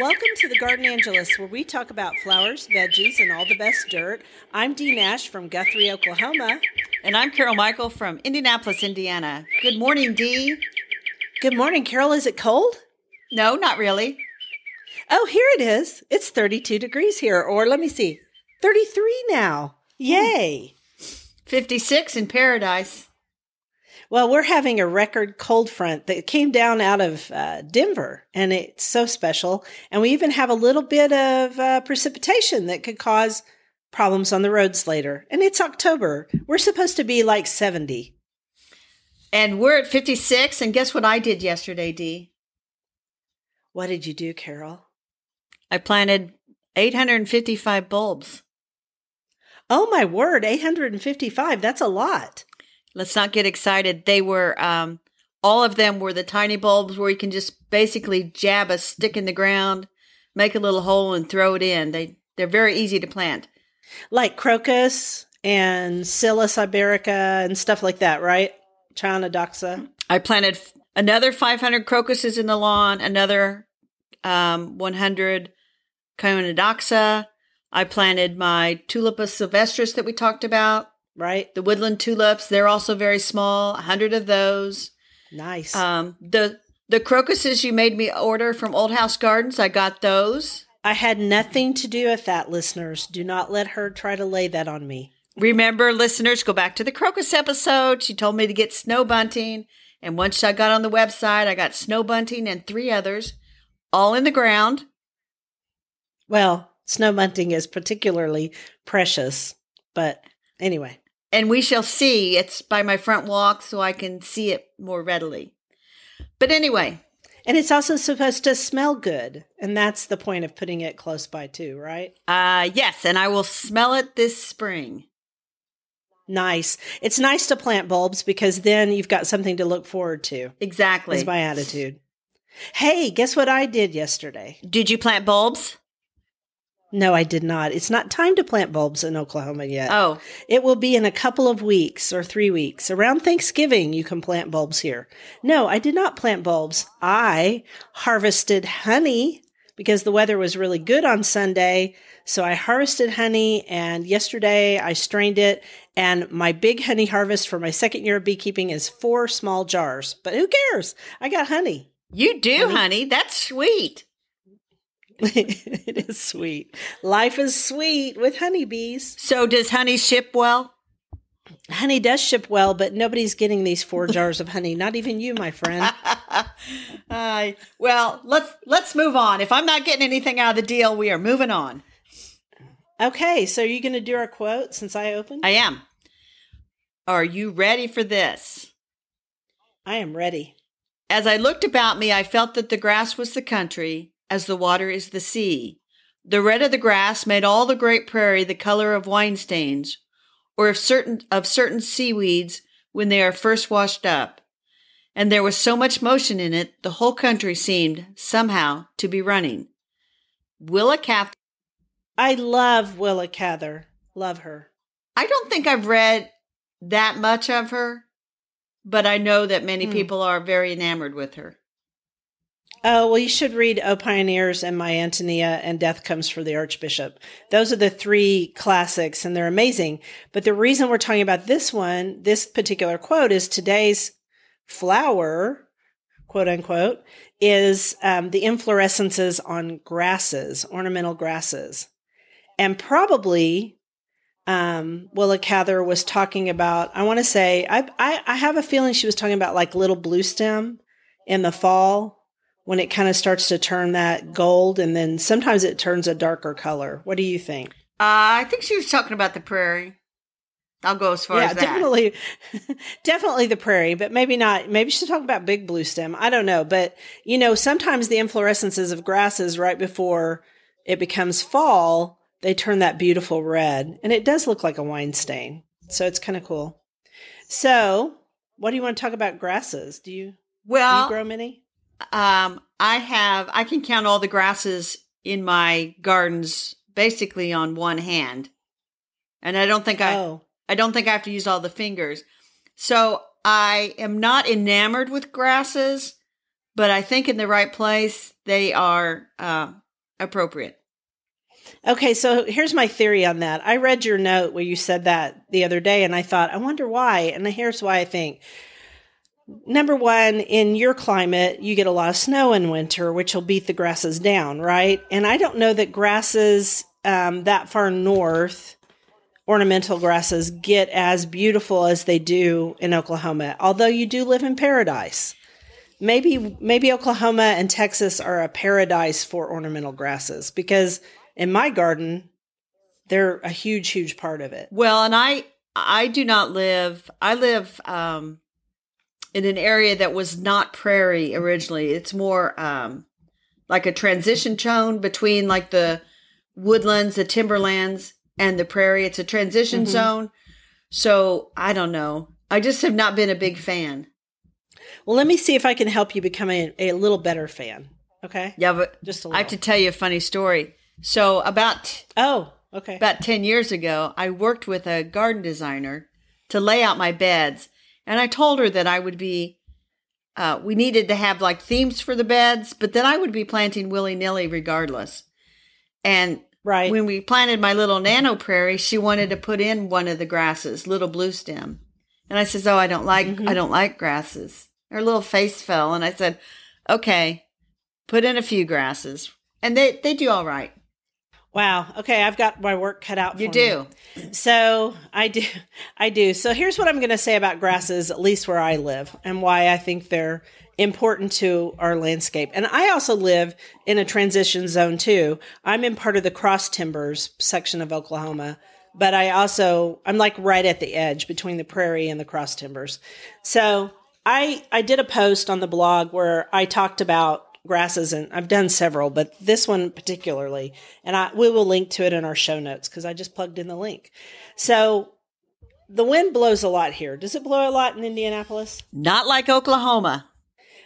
Welcome to the Gardenangelists, where we talk about flowers, veggies, and all the best dirt. I'm Dee Nash from Guthrie, Oklahoma. And I'm Carol Michel from Indianapolis, Indiana. Good morning, Dee. Good morning, Carol. Is it cold? No, not really. Oh, here it is. It's 32 degrees here, or let me see, 33 now. Hmm. Yay. 56 in paradise. Well, we're having a record cold front that came down out of uh, Denver, and it's so special. And we even have a little bit of uh, precipitation that could cause problems on the roads later. And it's October. We're supposed to be like 70. And we're at 56. And guess what I did yesterday, Dee? What did you do, Carol? I planted 855 bulbs. Oh, my word, 855. That's a lot. Let's not get excited. They were, um, all of them were the tiny bulbs where you can just basically jab a stick in the ground, make a little hole, and throw it in. They they're very easy to plant, like crocus and Scilla siberica and stuff like that, right? Chionodoxa. I planted another 500 crocuses in the lawn, another um, 100 Chionodoxa. I planted my Tulipa sylvestris that we talked about right? The woodland tulips, they're also very small, a hundred of those. Nice. Um, the the crocuses you made me order from Old House Gardens, I got those. I had nothing to do with that, listeners. Do not let her try to lay that on me. Remember, listeners, go back to the crocus episode. She told me to get snow bunting. And once I got on the website, I got snow bunting and three others, all in the ground. Well, snow bunting is particularly precious, but anyway and we shall see. It's by my front walk, so I can see it more readily. But anyway. And it's also supposed to smell good. And that's the point of putting it close by, too, right? Uh, yes. And I will smell it this spring. Nice. It's nice to plant bulbs because then you've got something to look forward to. Exactly. Is my attitude. Hey, guess what I did yesterday? Did you plant bulbs? No, I did not. It's not time to plant bulbs in Oklahoma yet. Oh. It will be in a couple of weeks or three weeks. Around Thanksgiving, you can plant bulbs here. No, I did not plant bulbs. I harvested honey because the weather was really good on Sunday. So I harvested honey and yesterday I strained it. And my big honey harvest for my second year of beekeeping is four small jars. But who cares? I got honey. You do, honey. honey. That's sweet. it is sweet. Life is sweet with honeybees. So, does honey ship well? Honey does ship well, but nobody's getting these four jars of honey. Not even you, my friend. uh, well, let's let's move on. If I'm not getting anything out of the deal, we are moving on. Okay, so are you going to do our quote since I opened? I am. Are you ready for this? I am ready. As I looked about me, I felt that the grass was the country, as the water is the sea. The red of the grass made all the great prairie the color of wine stains, or of certain of certain seaweeds when they are first washed up. And there was so much motion in it, the whole country seemed somehow to be running. Willa Cather. I love Willa Cather. Love her. I don't think I've read that much of her, but I know that many mm. people are very enamored with her. Oh, well, you should read O Pioneers and My Antonia and Death Comes for the Archbishop. Those are the three classics and they're amazing. But the reason we're talking about this one, this particular quote is today's flower, quote unquote, is um, the inflorescences on grasses, ornamental grasses. And probably um, Willa Cather was talking about, I want to say, I, I, I have a feeling she was talking about like little blue stem in the fall when it kind of starts to turn that gold and then sometimes it turns a darker color. What do you think? Uh, I think she was talking about the prairie. I'll go as far yeah, as that. definitely, definitely the prairie, but maybe not. Maybe she's talking about big blue stem. I don't know, but you know, sometimes the inflorescences of grasses right before it becomes fall, they turn that beautiful red, and it does look like a wine stain. So it's kind of cool. So, what do you want to talk about grasses? Do you well do you grow many? Um, I have, I can count all the grasses in my gardens basically on one hand. And I don't think I, oh. I don't think I have to use all the fingers. So I am not enamored with grasses, but I think in the right place, they are, uh, appropriate. Okay, so here's my theory on that. I read your note where you said that the other day, and I thought, I wonder why. And here's why I think. Number one, in your climate, you get a lot of snow in winter, which will beat the grasses down, right? And I don't know that grasses um, that far north, ornamental grasses, get as beautiful as they do in Oklahoma, although you do live in paradise. Maybe, maybe Oklahoma and Texas are a paradise for ornamental grasses because in my garden, they're a huge, huge part of it. Well, and I I do not live. I live um, in an area that was not prairie originally. It's more um, like a transition zone between like the woodlands, the timberlands, and the prairie. It's a transition mm-hmm. zone. So I don't know. I just have not been a big fan. Well, let me see if I can help you become a, a little better fan. Okay. Yeah, but just I have to tell you a funny story. So about oh okay about ten years ago, I worked with a garden designer to lay out my beds, and I told her that I would be. Uh, we needed to have like themes for the beds, but then I would be planting willy nilly regardless. And right when we planted my little nano prairie, she wanted to put in one of the grasses, little blue stem, and I says, "Oh, I don't like mm-hmm. I don't like grasses." Her little face fell, and I said, "Okay, put in a few grasses." And they, they do all right. Wow. Okay, I've got my work cut out. For you do. Me. So I do. I do. So here's what I'm going to say about grasses, at least where I live, and why I think they're important to our landscape. And I also live in a transition zone too. I'm in part of the cross timbers section of Oklahoma, but I also I'm like right at the edge between the prairie and the cross timbers. So I I did a post on the blog where I talked about grasses and I've done several, but this one particularly, and I we will link to it in our show notes because I just plugged in the link. So the wind blows a lot here. Does it blow a lot in Indianapolis? Not like Oklahoma.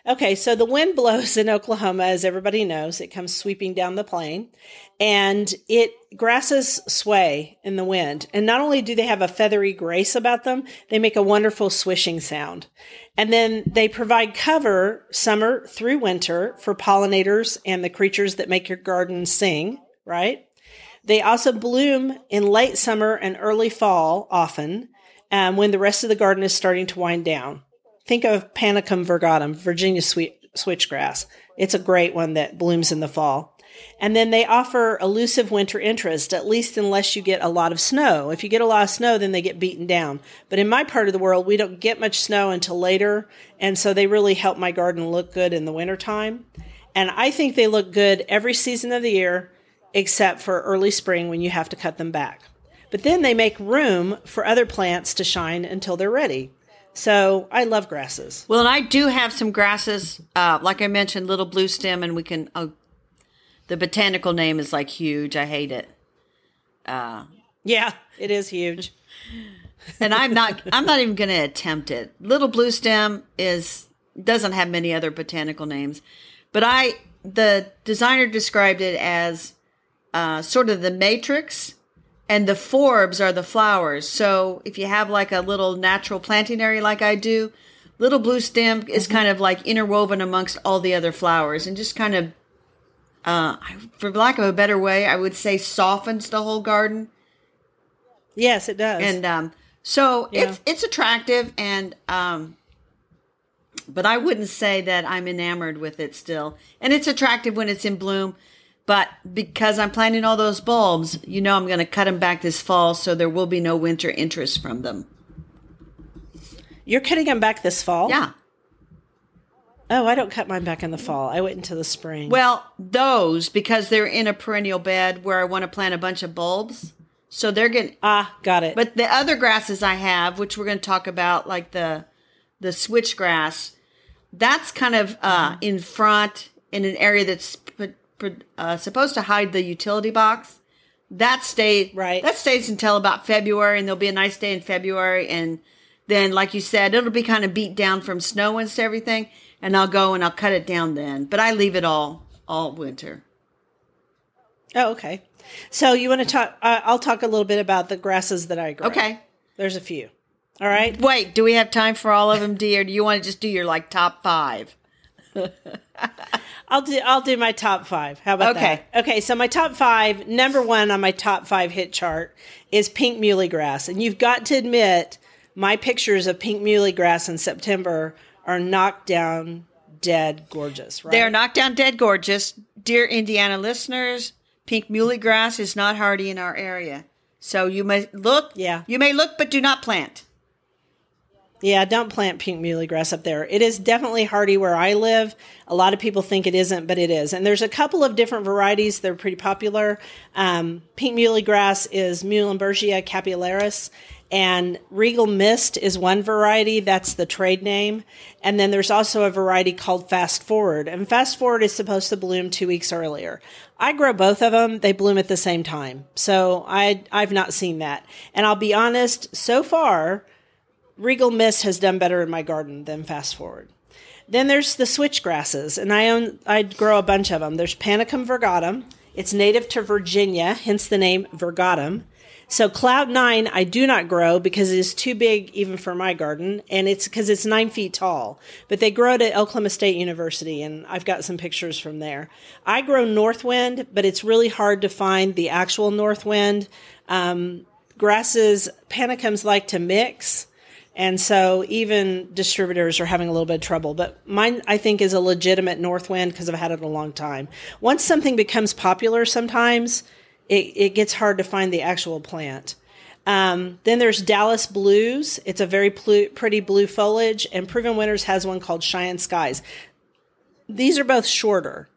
Okay, so the wind blows in Oklahoma, as everybody knows. It comes sweeping down the plain, and it grasses sway in the wind. And not only do they have a feathery grace about them, they make a wonderful swishing sound. And then they provide cover summer through winter for pollinators and the creatures that make your garden sing, right? They also bloom in late summer and early fall often um, when the rest of the garden is starting to wind down. Think of Panicum virgatum, Virginia sweet, switchgrass. It's a great one that blooms in the fall. And then they offer elusive winter interest, at least unless you get a lot of snow. If you get a lot of snow, then they get beaten down. But in my part of the world, we don't get much snow until later. And so they really help my garden look good in the wintertime. And I think they look good every season of the year, except for early spring when you have to cut them back. But then they make room for other plants to shine until they're ready. So I love grasses. Well, and I do have some grasses, uh, like I mentioned, little blue stem, and we can uh, the botanical name is like huge. I hate it. Uh, yeah, it is huge. and I'm not. I'm not even going to attempt it. Little blue stem is doesn't have many other botanical names, but I the designer described it as uh, sort of the matrix, and the forbs are the flowers. So if you have like a little natural planting area like I do, little blue stem is mm-hmm. kind of like interwoven amongst all the other flowers and just kind of uh, for lack of a better way, I would say softens the whole garden. Yes, it does. And um, so yeah. it's it's attractive, and um, but I wouldn't say that I'm enamored with it still. And it's attractive when it's in bloom, but because I'm planting all those bulbs, you know, I'm going to cut them back this fall, so there will be no winter interest from them. You're cutting them back this fall? Yeah. Oh, I don't cut mine back in the fall. I wait until the spring. Well, those because they're in a perennial bed where I want to plant a bunch of bulbs. So they're getting ah, got it. But the other grasses I have, which we're going to talk about, like the the switchgrass, that's kind of uh, mm-hmm. in front in an area that's uh, supposed to hide the utility box. That stays right. That stays until about February, and there'll be a nice day in February, and then, like you said, it'll be kind of beat down from snow and everything and I'll go and I'll cut it down then. But I leave it all all winter. Oh, okay. So you want to talk? Uh, I'll talk a little bit about the grasses that I grow. Okay. There's a few. All right. Wait, do we have time for all of them, dear? Do you want to just do your like top five? I'll do I'll do my top five. How about Okay. that? Okay, Okay, so my top five, number one on my top five hit chart is pink muhly grass. And you've got to admit, my pictures of pink muhly grass in September are knocked down dead gorgeous, right? They are knocked down dead gorgeous. Dear Indiana listeners, pink muhly grass is not hardy in our area. So you may look, Yeah. you may look, but do not plant. Yeah, don't plant pink muhly grass up there. It is definitely hardy where I live. A lot of people think it isn't, but it is. And there's a couple of different varieties. They're pretty popular. Um, pink muley grass is Muhlenbergia capillaris, and Regal Mist is one variety. That's the trade name. And then there's also a variety called Fast Forward. And Fast Forward is supposed to bloom two weeks earlier. I grow both of them. They bloom at the same time. So I, I've not seen that. And I'll be honest, so far, Regal Mist has done better in my garden than Fast Forward. Then there's the switch grasses, and I own I grow a bunch of them. There's Panicum virgatum. It's native to Virginia, hence the name virgatum. So Cloud Nine I do not grow because it is too big even for my garden, and it's because it's nine feet tall. But they grow at Oklahoma State University, and I've got some pictures from there. I grow Northwind, but it's really hard to find the actual Northwind. Um, grasses, panicums like to mix. And so even distributors are having a little bit of trouble. But mine, I think, is a legitimate Northwind because I've had it a long time. Once something becomes popular, sometimes it, it gets hard to find the actual plant. Um, then there's Dallas Blues. It's a very plu- pretty blue foliage. And Proven Winners has one called Cheyenne Skies. These are both shorter.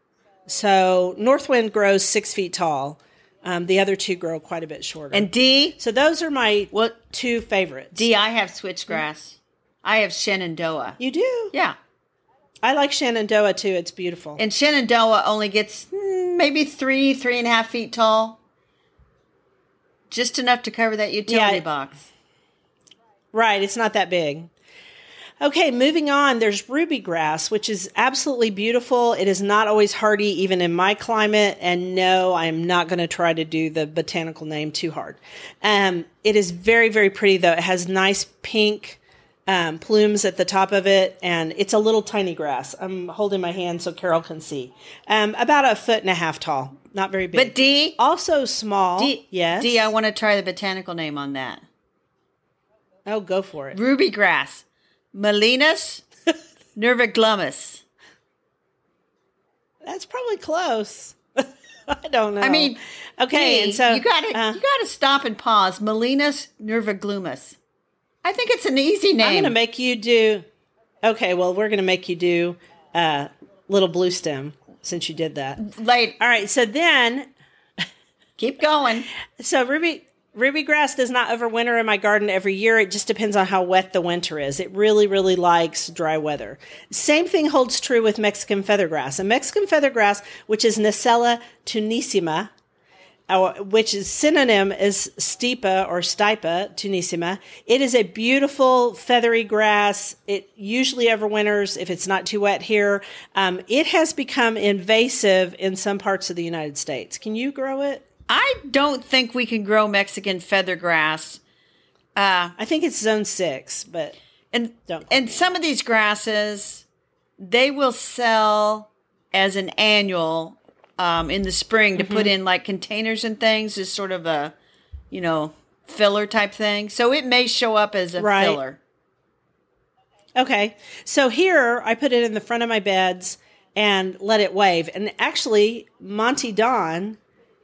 So Northwind grows six feet tall. Um, the other two grow quite a bit shorter. And Dee, so those are my what two favorites. Dee, I have switchgrass. I have Shenandoah. You do? Yeah. I like Shenandoah too. It's beautiful. And Shenandoah only gets mm, maybe three, three and a half feet tall. Just enough to cover that utility Yeah. box. right. It's not that big. Okay, moving on. There's ruby grass, which is absolutely beautiful. It is not always hardy, even in my climate. And no, I am not going to try to do the botanical name too hard. Um, it is very, very pretty, though. It has nice pink um, plumes at the top of it, and it's a little tiny grass. I'm holding my hand so Carol can see. Um, about a foot and a half tall, not very big. But Dee, also small. Dee, yes. Dee, I want to try the botanical name on that. oh, go for it. Ruby grass. Melinus nerviglumus. That's probably close. I don't know. I mean, okay, Dee, and so you gotta uh, you gotta stop and pause. Melinis nerviglumis. I think it's an easy name. I'm going to make you do. Okay, well, we're going to make you do uh, little blue stem since you did that. Late. All right, so then, Keep going. so ruby ruby grass does not overwinter in my garden every year. It just depends on how wet the winter is. It really, really likes dry weather. Same thing holds true with Mexican feathergrass. And Mexican feathergrass, which is Nassella tenuissima, which is synonym is stipa or stipa tenuissima. It is a beautiful feathery grass. It usually overwinters if it's not too wet here. Um, it has become invasive in some parts of the United States. Can you grow it? I don't think we can grow Mexican feathergrass. Uh, I think it's zone six, but and Don't and some of these grasses, they will sell as an annual um, in the spring to Mm-hmm. put in like containers and things as sort of a, you know, filler type thing. So it may show up as a Right. filler. Okay. So here I put it in the front of my beds and let it wave. And actually, Monty Don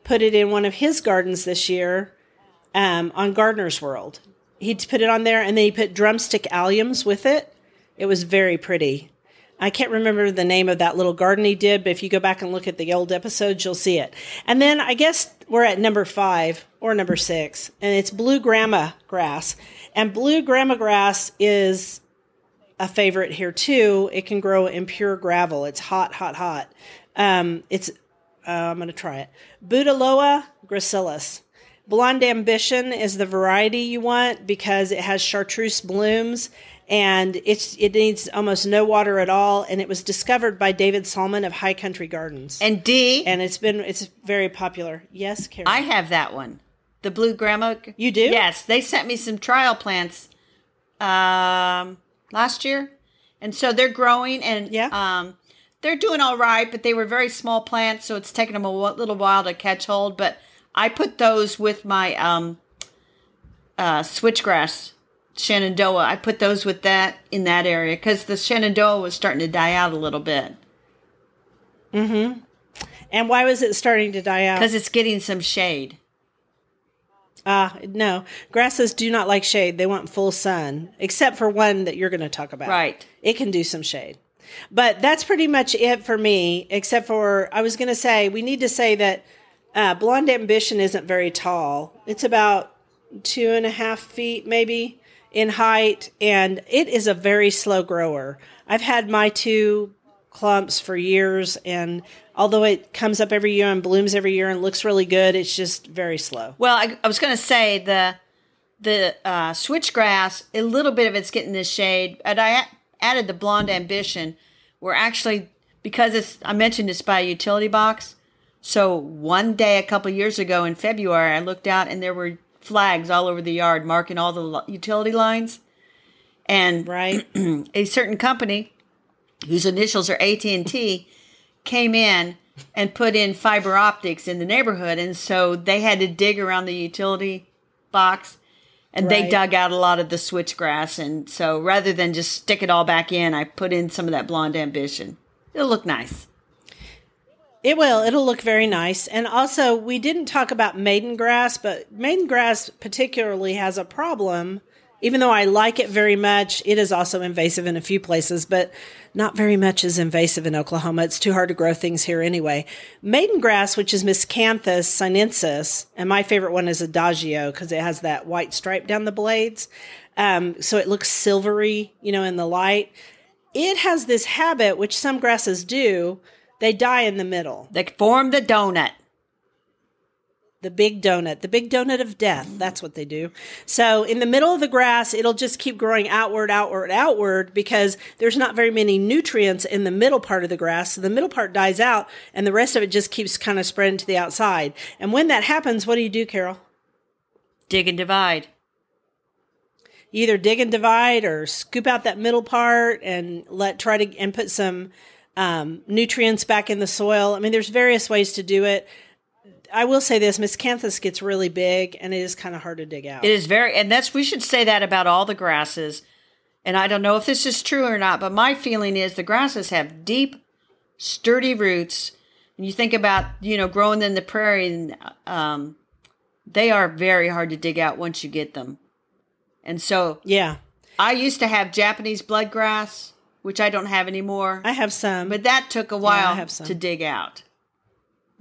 put it in one of his gardens this year um, on Gardener's World. He put it on there and then he put drumstick alliums with it. It was very pretty. I can't remember the name of that little garden he did, but if you go back and look at the old episodes, you'll see it. And then I guess we're at number five or number six, and it's blue grama grass. And blue grama grass is a favorite here too. It can grow in pure gravel. It's hot, hot, hot. Um, it's uh, I'm going to try it. Bouteloua gracilis. Blonde Ambition is the variety you want because it has chartreuse blooms and it's it needs almost no water at all. And it was discovered by David Salman of High Country Gardens, and, Dee. And it's been it's very popular. Yes, Karen. I have that one. The blue grandma. You do? Yes, they sent me some trial plants um, last year, and so they're growing. And Yeah. um, they're doing all right, but they were very small plants, so it's taken them a little while to catch hold. But I put those with my um, uh, switchgrass Shenandoah. I put those with that in that area because the Shenandoah was starting to die out a little bit. Mm-hmm. And why was it starting to die out? Because it's getting some shade. Ah, uh, no. Grasses do not like shade. They want full sun, except for one that you're going to talk about. Right. It can do some shade. But that's pretty much it for me, except for I was going to say we need to say that uh, Blonde Ambition isn't very tall. It's about two and a half feet, maybe, in height, and it is a very slow grower. I've had my two clumps for years, and although it comes up every year and blooms every year and looks really good, it's just very slow. Well, I, I was going to say the the uh, switchgrass, a little bit of it's getting this shade, and I added the blonde ambition. We're actually because it's I mentioned it's by a utility box. So one day a couple years ago in February, I looked out and there were flags all over the yard marking all the utility lines. And right, a certain company whose initials are AT&T came in and put in fiber optics in the neighborhood and so they had to dig around the utility box and right. they dug out a lot of the switchgrass and so rather than just stick it all back in I put in some of that blonde ambition. It'll look nice. It will. It'll look very nice. And also, we didn't talk about maiden grass, but maiden grass particularly has a problem. Even though I like it very much, it is also invasive in a few places, but not very much is invasive in Oklahoma. It's too hard to grow things here anyway. Maiden grass, which is Miscanthus sinensis, and my favorite one is Adagio because it has that white stripe down the blades. Um, so it looks silvery, you know, in the light. It has this habit, which some grasses do, they die in the middle. They form the donut. The big donut, the big donut of death. That's what they do. So in the middle of the grass, it'll just keep growing outward, outward, outward because there's not very many nutrients in the middle part of the grass. So the middle part dies out and the rest of it just keeps kind of spreading to the outside. And when that happens, what do you do, Carol? Dig and divide. You either dig and divide or scoop out that middle part and let try to and put some um, nutrients back in the soil. I mean, there's various ways to do it. I will say this: Miscanthus gets really big, and it is kind of hard to dig out. It is very, and that's we should say that about all the grasses. And I don't know if this is true or not, but my feeling is the grasses have deep, sturdy roots. And you think about you know growing in the prairie, and um, they are very hard to dig out once you get them. And so, yeah, I used to have Japanese bloodgrass which I don't have anymore. I have some. But that took a while yeah, to dig out.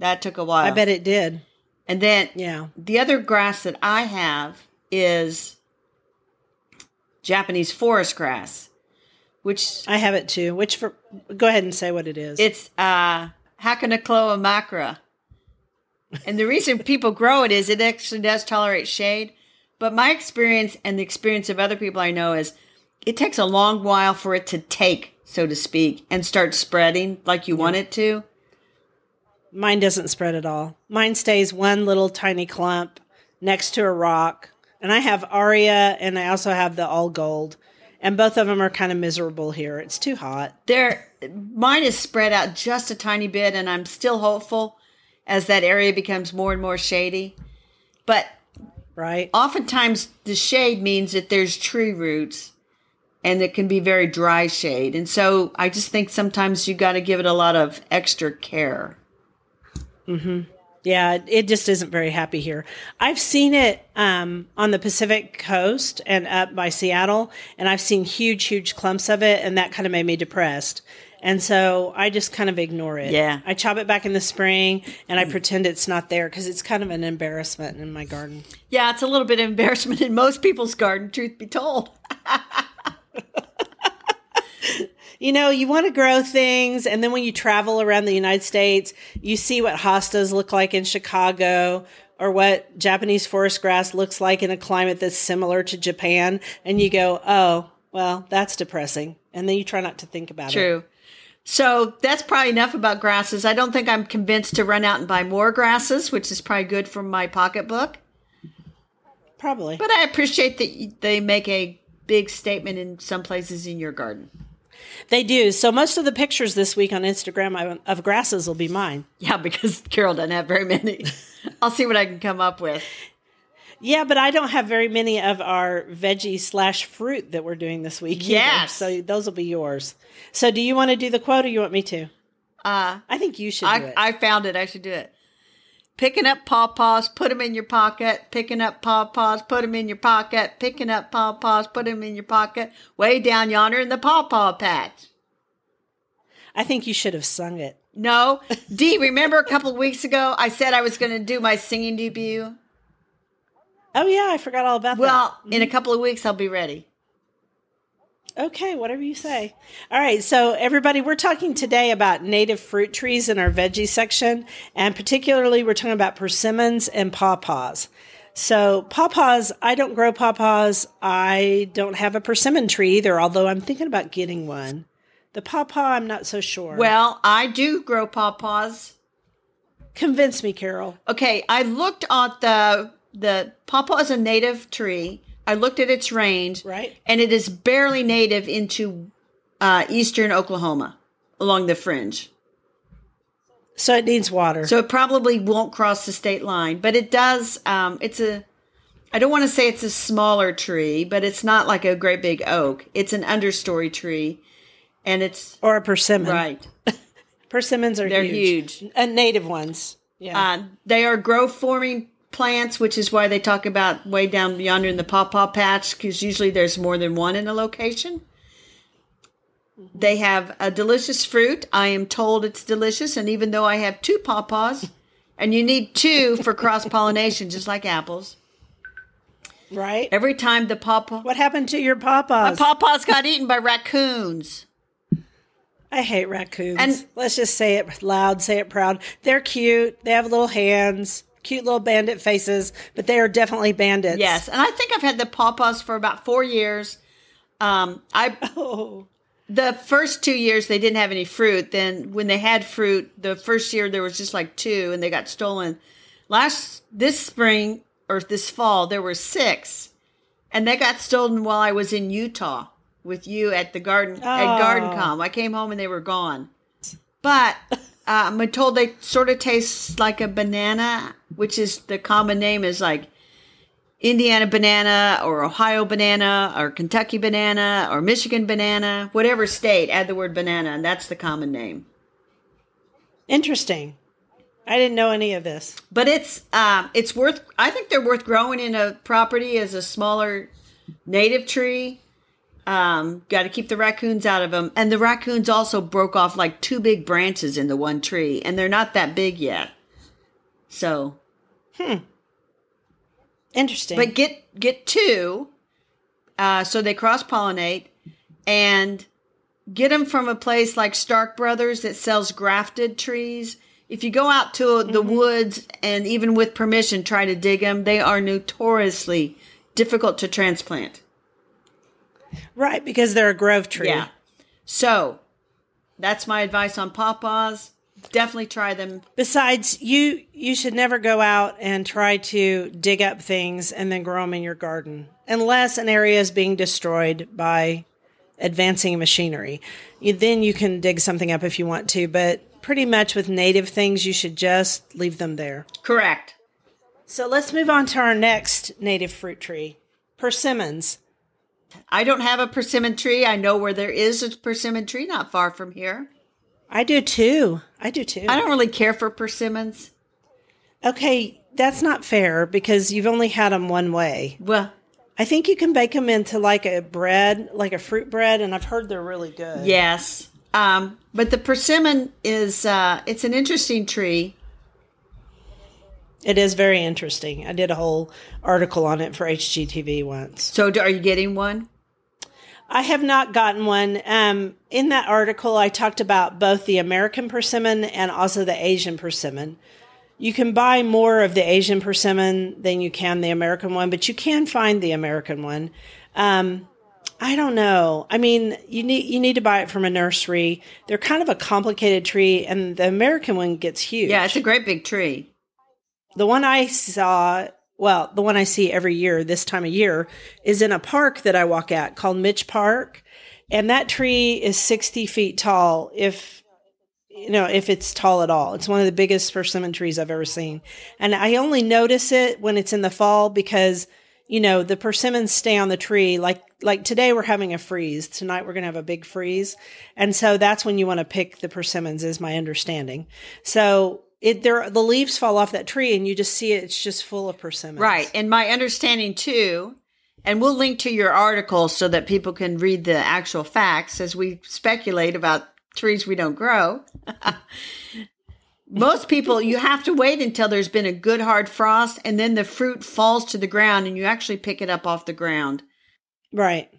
That took a while. I bet it did. And then yeah. the other grass that I have is Japanese forest grass, which I have it too. Which for go ahead and say what it is. It's uh Hakonechloa macra. And the reason people grow it is it actually does tolerate shade. But my experience and the experience of other people I know is it takes a long while for it to take, so to speak, and start spreading like you yeah. want it to. Mine doesn't spread at all. Mine stays one little tiny clump next to a rock. And I have Aria and I also have the all gold. And both of them are kind of miserable here. It's too hot. There mine is spread out just a tiny bit and I'm still hopeful as that area becomes more and more shady. But right. Oftentimes the shade means that there's tree roots and it can be very dry shade. And so I just think sometimes you got to give it a lot of extra care. Hmm Yeah, it just isn't very happy here. I've seen it um, on the Pacific coast and up by Seattle, and I've seen huge, huge clumps of it, and that kind of made me depressed. And so I just kind of ignore it. Yeah. I chop it back in the spring and I pretend it's not there because it's kind of an embarrassment in my garden. Yeah, it's a little bit of embarrassment in most people's garden, truth be told. you know, you want to grow things, and then when you travel around the United States, you see what hostas look like in Chicago or what Japanese forest grass looks like in a climate that's similar to Japan, and you go, oh, well, that's depressing. And then you try not to think about True. it. True. So that's probably enough about grasses. I don't think I'm convinced to run out and buy more grasses, which is probably good for my pocketbook. Probably. But I appreciate that they make a big statement in some places in your garden. They do. So most of the pictures this week on Instagram of grasses will be mine. Yeah, because Carol doesn't have very many. I'll see what I can come up with. Yeah, but I don't have very many of our veggie slash fruit that we're doing this week. Yes. So those will be yours. So do you want to do the quote or you want me to? Uh, I think you should I, I found it. I should do it. Picking up pawpaws, put them in your pocket. Picking up pawpaws, put them in your pocket. Picking up pawpaws, put them in your pocket. Way down yonder in the pawpaw patch. I think you should have sung it. No. Dee, remember a couple weeks ago I said I was going to do my singing debut? Oh, yeah, I forgot all about well, that. Well, in a mm-hmm. couple of weeks I'll be ready. Okay, whatever you say. All right, so everybody, we're talking today about native fruit trees in our veggie section, and particularly we're talking about persimmons and pawpaws. So, pawpaws, I don't grow pawpaws. I don't have a persimmon tree either, although I'm thinking about getting one. The pawpaw, I'm not so sure. Well, I do grow pawpaws. Convince me, Carol. Okay, I looked at the the pawpaw is a native tree I looked at its range, right, and it is barely native into uh, eastern Oklahoma along the fringe. So it needs water. So it probably won't cross the state line, but it does. Um, it's a. I don't want to say it's a smaller tree, but it's not like a great big oak. It's an understory tree, and it's or a persimmon. Right. Persimmons are they're huge. huge. And native ones. Yeah. Uh, they are growth forming plants, which is why they talk about way down yonder in the pawpaw patch, because usually there's more than one in a location. They have a delicious fruit. I am told it's delicious, and even though I have two pawpaws, and you need two for cross pollination, just like apples. Right. Every time the pawpaw. What happened to your pawpaws? My pawpaws got eaten by raccoons. I hate raccoons. And let's just say it loud, say it proud. They're cute. They have little hands cute little bandit faces, but they are definitely bandits. Yes, and I think I've had the pawpaws for about four years. Um, I oh. the first two years they didn't have any fruit. Then when they had fruit, the first year there was just like two, and they got stolen. Last this spring or this fall there were six, and they got stolen while I was in Utah with you at the garden oh. at GardenComm. I came home and they were gone, but. Uh, I'm told they sort of taste like a banana which is the common name is like Indiana banana or Ohio banana or Kentucky banana or Michigan banana, whatever state, add the word banana, and that's the common name. Interesting. I didn't know any of this. But it's um, it's worth. I think they're worth growing in a property as a smaller native tree. Um, got to keep the raccoons out of them, and the raccoons also broke off like two big branches in the one tree, and they're not that big yet. So Hmm. Interesting. But get get two, uh, so they cross pollinate, and get them from a place like Stark Brothers that sells grafted trees. If you go out to mm-hmm. the woods and even with permission try to dig them, they are notoriously difficult to transplant. Right, because they're a grove tree. Yeah. So that's my advice on pawpaws definitely try them. Besides, you you should never go out and try to dig up things and then grow them in your garden unless an area is being destroyed by advancing machinery. You, then you can dig something up if you want to, but pretty much with native things, you should just leave them there. Correct. So let's move on to our next native fruit tree, persimmons. I don't have a persimmon tree. I know where there is a persimmon tree not far from here. I do too. I do too. I don't really care for persimmons. Okay, that's not fair because you've only had them one way. Well, I think you can bake them into like a bread, like a fruit bread, and I've heard they're really good. Yes. Um, but the persimmon is uh, it's an interesting tree. It is very interesting. I did a whole article on it for HGTV once. So, are you getting one? I have not gotten one. Um, in that article, I talked about both the American persimmon and also the Asian persimmon. You can buy more of the Asian persimmon than you can the American one, but you can find the American one. Um, I don't know. I mean, you need you need to buy it from a nursery. They're kind of a complicated tree, and the American one gets huge. Yeah, it's a great big tree. The one I saw well, the one I see every year this time of year is in a park that I walk at called Mitch Park. And that tree is 60 feet tall if, you know, if it's tall at all. It's one of the biggest persimmon trees I've ever seen. And I only notice it when it's in the fall because, you know, the persimmons stay on the tree. Like, like today we're having a freeze. Tonight we're going to have a big freeze. And so that's when you want to pick the persimmons is my understanding. So it there the leaves fall off that tree and you just see it it's just full of persimmons. Right and my understanding too and we'll link to your article so that people can read the actual facts as we speculate about trees we don't grow. Most people you have to wait until there's been a good hard frost and then the fruit falls to the ground and you actually pick it up off the ground. Right.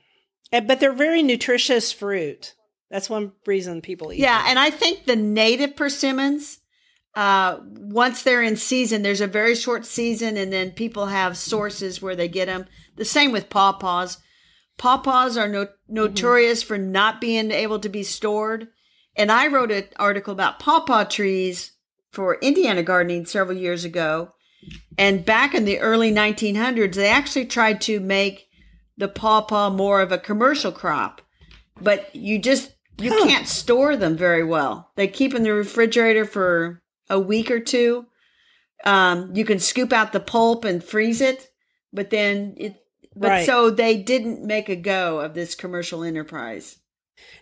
Eh, but they're very nutritious fruit. That's one reason people eat yeah them. and i think the native persimmons uh, once they're in season, there's a very short season, and then people have sources where they get them. The same with pawpaws. Pawpaws are no- notorious mm-hmm. for not being able to be stored. And I wrote an article about pawpaw trees for Indiana gardening several years ago. And back in the early 1900s, they actually tried to make the pawpaw more of a commercial crop. But you just, you huh. can't store them very well. They keep in the refrigerator for a week or two. Um, you can scoop out the pulp and freeze it, but then it, but right. so they didn't make a go of this commercial enterprise.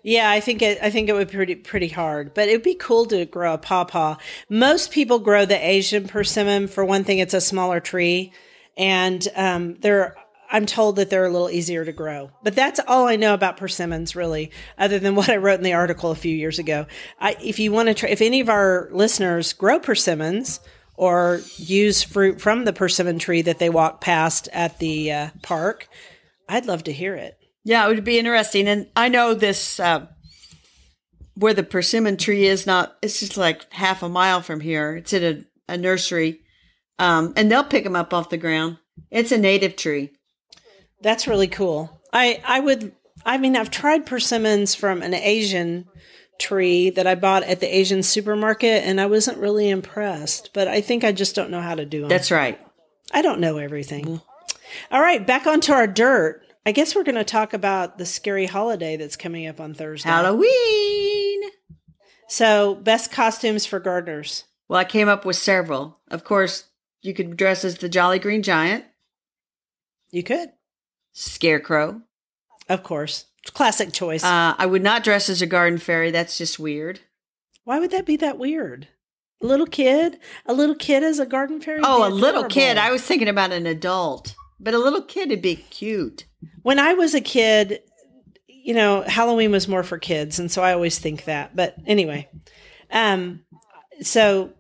Yeah, I think it. I think it would be pretty pretty hard, but it'd be cool to grow a pawpaw. Most people grow the Asian persimmon. For one thing, it's a smaller tree, and um, they're I'm told that they're a little easier to grow. But that's all I know about persimmons, really, other than what I wrote in the article a few years ago. I, if you want to try, if any of our listeners grow persimmons or use fruit from the persimmon tree that they walk past at the uh, park, I'd love to hear it. Yeah, it would be interesting. And I know this, uh, where the persimmon tree is not, it's just like half a mile from here. It's in a, a nursery. Um, and they'll pick them up off the ground. It's a native tree. That's really cool. I I would I mean I've tried persimmons from an Asian tree that I bought at the Asian supermarket and I wasn't really impressed, but I think I just don't know how to do them. That's right. I don't know everything. Mm-hmm. All right, back onto our dirt. I guess we're going to talk about the scary holiday that's coming up on Thursday. Halloween. So, best costumes for gardeners. Well, I came up with several. Of course, you could dress as the Jolly Green Giant. You could. Scarecrow. Of course. Classic choice. Uh, I would not dress as a garden fairy. That's just weird. Why would that be that weird? A little kid? A little kid as a garden fairy? Oh, a little kid. I was thinking about an adult, but a little kid would be cute. When I was a kid, you know, Halloween was more for kids, and so I always think that. But anyway, um, so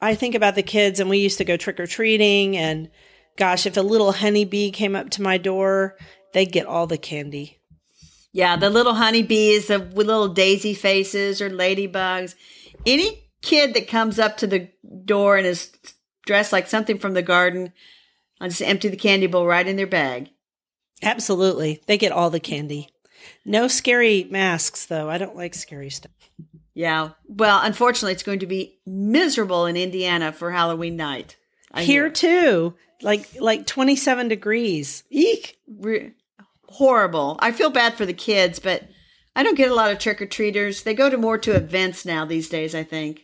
I think about the kids, and we used to go trick or treating, and gosh, if a little honeybee came up to my door, they'd get all the candy. Yeah, the little honeybees, the little daisy faces or ladybugs. Any kid that comes up to the door and is dressed like something from the garden, I'll just empty the candy bowl right in their bag. Absolutely. They get all the candy. No scary masks, though. I don't like scary stuff. Yeah. Well, unfortunately, it's going to be miserable in Indiana for Halloween night. I Here, hear. too like like 27 degrees. Eek. Re- horrible. I feel bad for the kids, but I don't get a lot of trick or treaters. They go to more to events now these days, I think.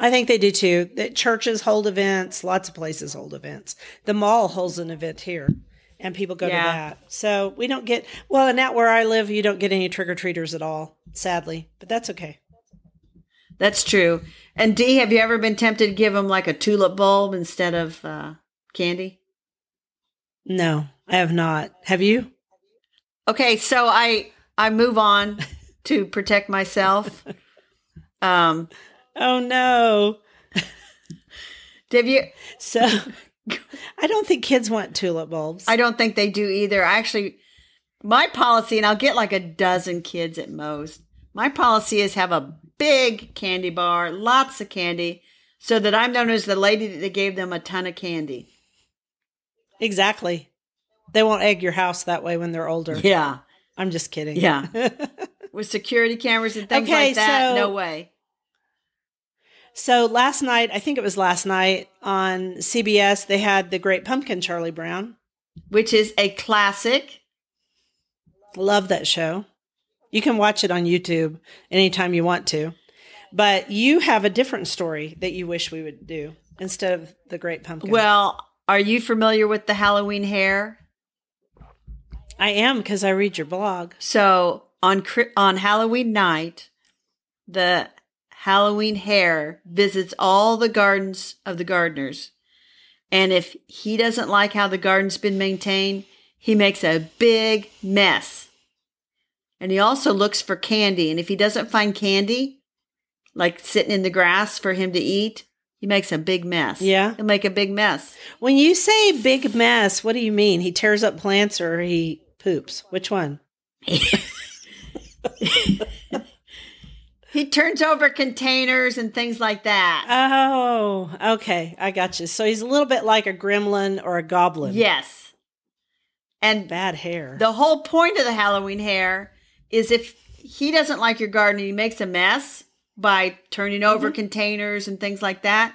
I think they do too. That churches hold events, lots of places hold events. The mall holds an event here and people go yeah. to that. So we don't get well, and out where I live, you don't get any trick or treaters at all, sadly. But that's okay. That's true. And Dee, have you ever been tempted to give them like a tulip bulb instead of uh, candy? No, I have not. Have you? Okay, so I I move on to protect myself. Um oh no. Have you so I don't think kids want tulip bulbs. I don't think they do either. Actually, my policy, and I'll get like a dozen kids at most. My policy is have a big candy bar, lots of candy, so that I'm known as the lady that gave them a ton of candy. Exactly. They won't egg your house that way when they're older. Yeah. I'm just kidding. Yeah. With security cameras and things okay, like that, so, no way. So last night, I think it was last night on CBS, they had the Great Pumpkin, Charlie Brown. which is a classic. Love that show. You can watch it on YouTube anytime you want to. But you have a different story that you wish we would do instead of the Great Pumpkin. Well, are you familiar with the Halloween hare? I am because I read your blog. So on on Halloween night, the Halloween hare visits all the gardens of the gardeners. And if he doesn't like how the garden's been maintained, he makes a big mess. And he also looks for candy. And if he doesn't find candy, like sitting in the grass for him to eat, he makes a big mess. Yeah. He'll make a big mess. When you say big mess, what do you mean? He tears up plants or he poops? Which one? He turns over containers and things like that. Oh, okay. I got you. So he's a little bit like a gremlin or a goblin. yes. And Bad hare. the whole point of the Halloween hair is if he doesn't like your garden and he makes a mess by turning over mm-hmm. containers and things like that,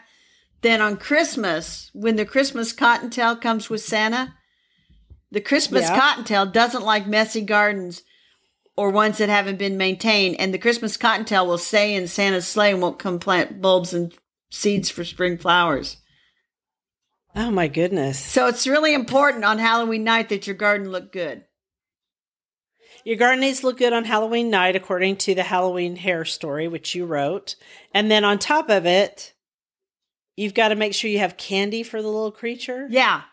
then on Christmas, when the Christmas cottontail comes with Santa, the Christmas Yeah. cottontail doesn't like messy gardens or ones that haven't been maintained. And the Christmas cottontail will stay in Santa's sleigh and won't come plant bulbs and seeds for spring flowers. oh, my goodness. So it's really important on Halloween night that your garden look good. Your garden needs to look good on Halloween night, according to the Halloween hare story, which you wrote. And then on top of it, you've got to make sure you have candy for the little creature. Yeah.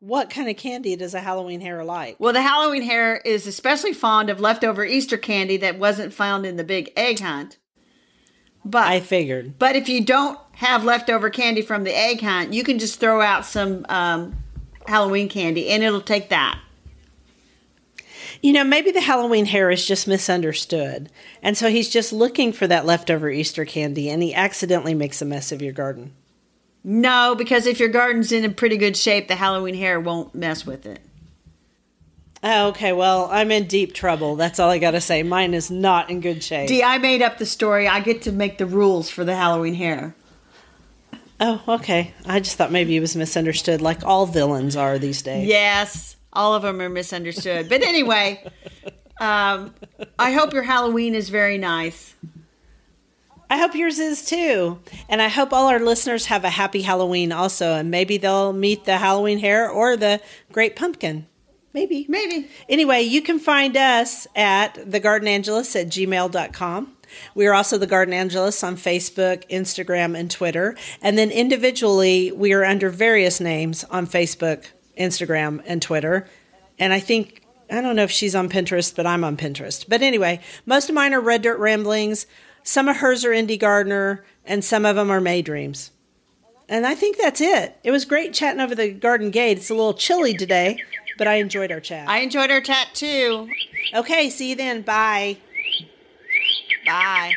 What kind of candy does a Halloween hare like? Well, the Halloween hare is especially fond of leftover Easter candy that wasn't found in the big egg hunt. But I figured. but if you don't have leftover candy from the egg hunt, you can just throw out some um, Halloween candy, and it'll take that. You know, maybe the Halloween hare is just misunderstood. And so he's just looking for that leftover Easter candy and he accidentally makes a mess of your garden. No, because if your garden's in a pretty good shape, the Halloween hare won't mess with it. Oh, okay. Well, I'm in deep trouble. That's all I got to say. Mine is not in good shape. Dee, I made up the story. I get to make the rules for the Halloween hare. oh, okay. I just thought maybe it was misunderstood like all villains are these days. Yes, all of them are misunderstood. But anyway, um, I hope your Halloween is very nice. I hope yours is too. And I hope all our listeners have a happy Halloween also. And maybe they'll meet the Halloween hare or the great pumpkin. Maybe. Maybe. Anyway, you can find us at thegardenangelists at gmail.com. We are also the Gardenangelists on Facebook, Instagram, and Twitter. And then individually, we are under various names on Facebook, Instagram, and Twitter. And I think, I don't know if she's on Pinterest, but I'm on Pinterest. But anyway, most of mine are Red Dirt Ramblings. Some of hers are IndyGardener, and some of them are May Dreams. And I think that's it. It was great chatting over the garden gate. It's a little chilly today, but I enjoyed our chat. I enjoyed our chat too. Okay, see you then. Bye. Bye.